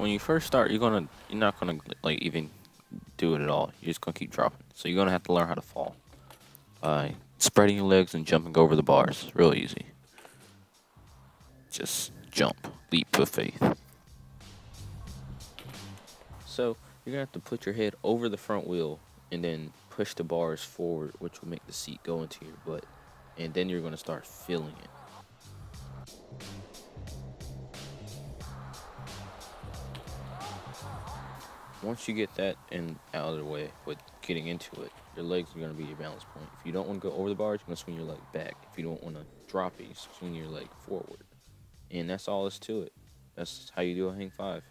when you first start, you're gonna you're not gonna like even do it at all. You're just gonna keep dropping. So you're gonna have to learn how to fall. By spreading your legs and jumping over the bars. Real easy. Just jump. Leap of faith. So you're gonna have to put your head over the front wheel and then push the bars forward, which will make the seat go into your butt. And then you're gonna start feeling it. Once you get that and out of the way with getting into it, your legs are going to be your balance point. If you don't want to go over the bars, you're going to swing your leg back. If you don't want to drop it, you swing your leg forward. And that's all is to it. That's how you do a hang five.